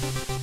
Bye.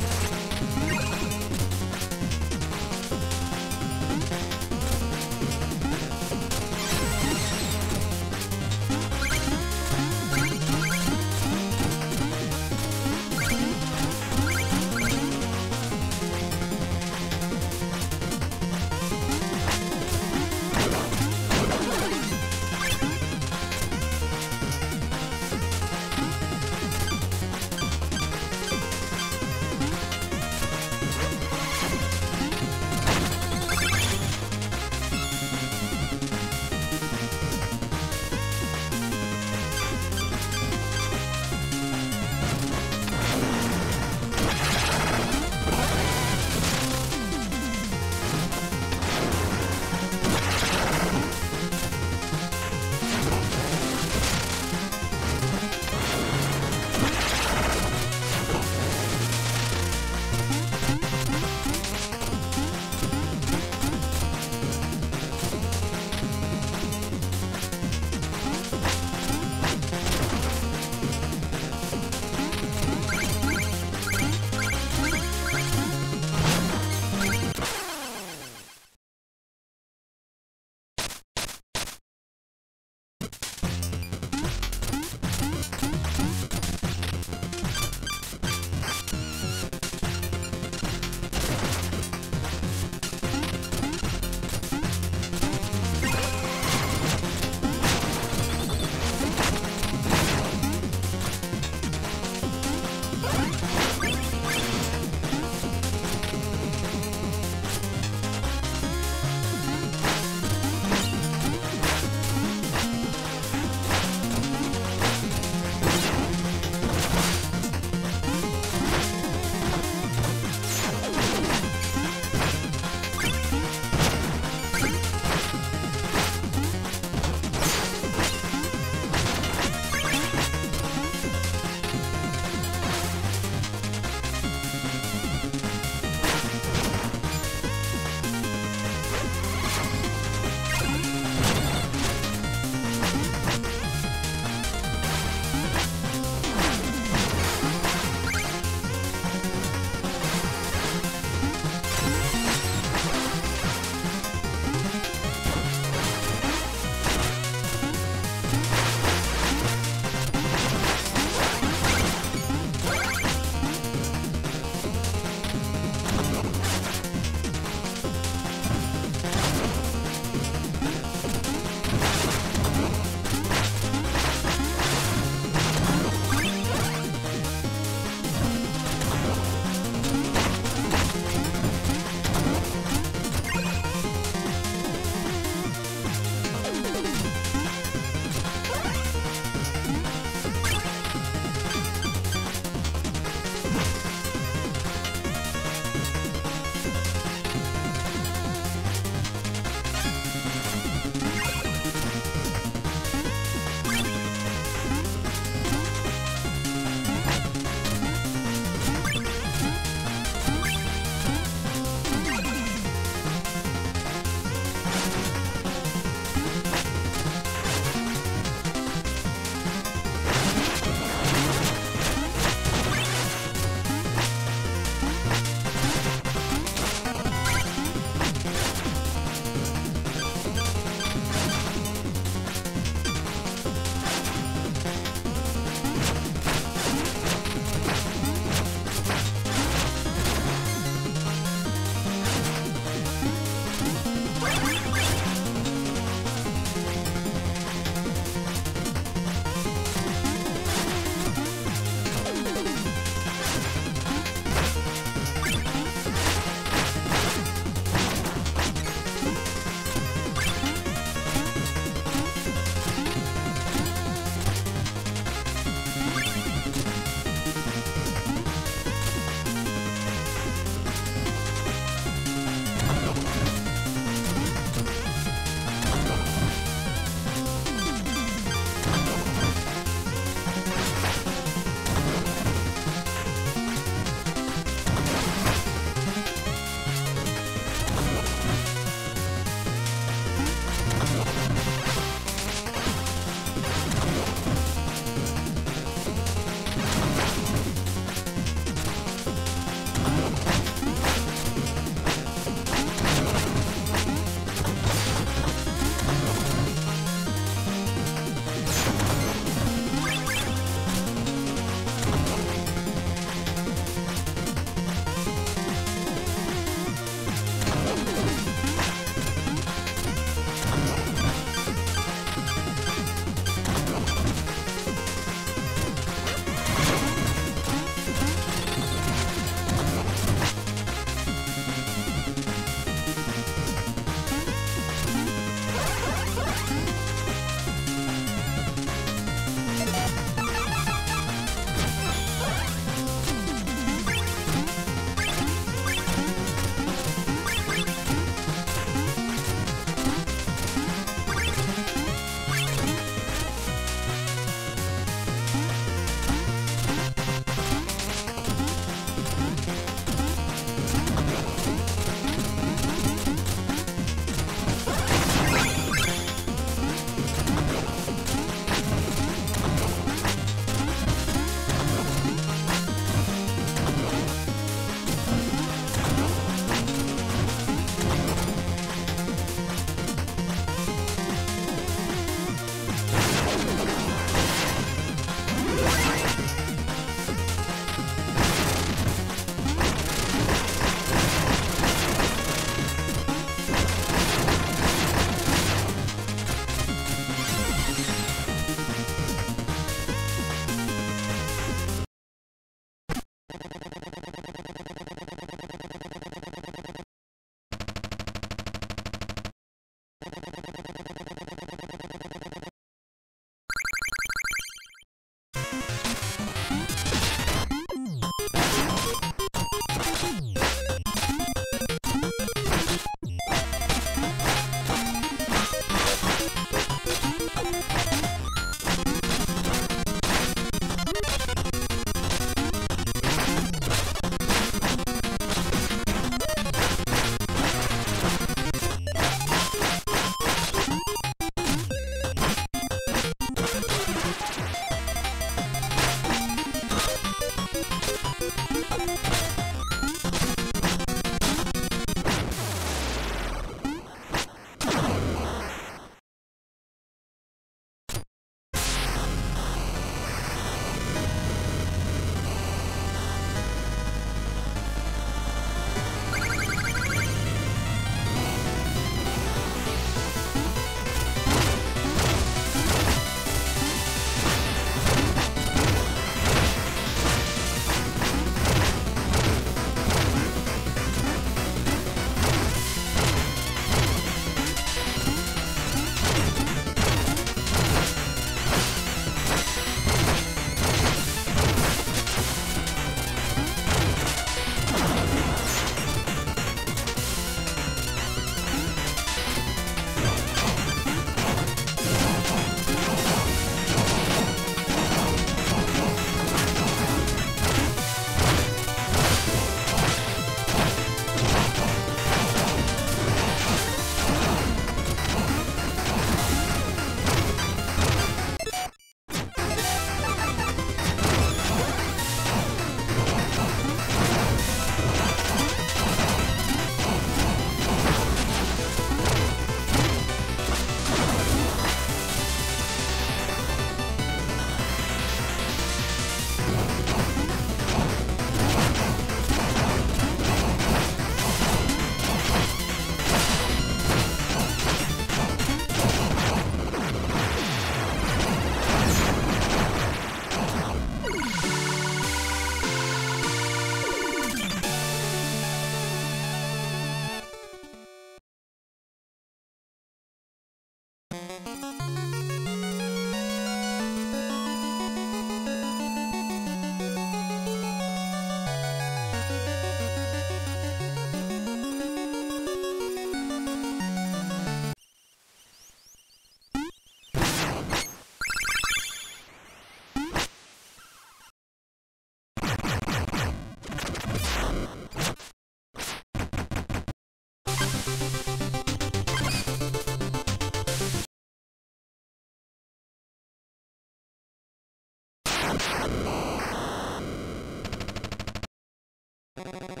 You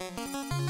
Música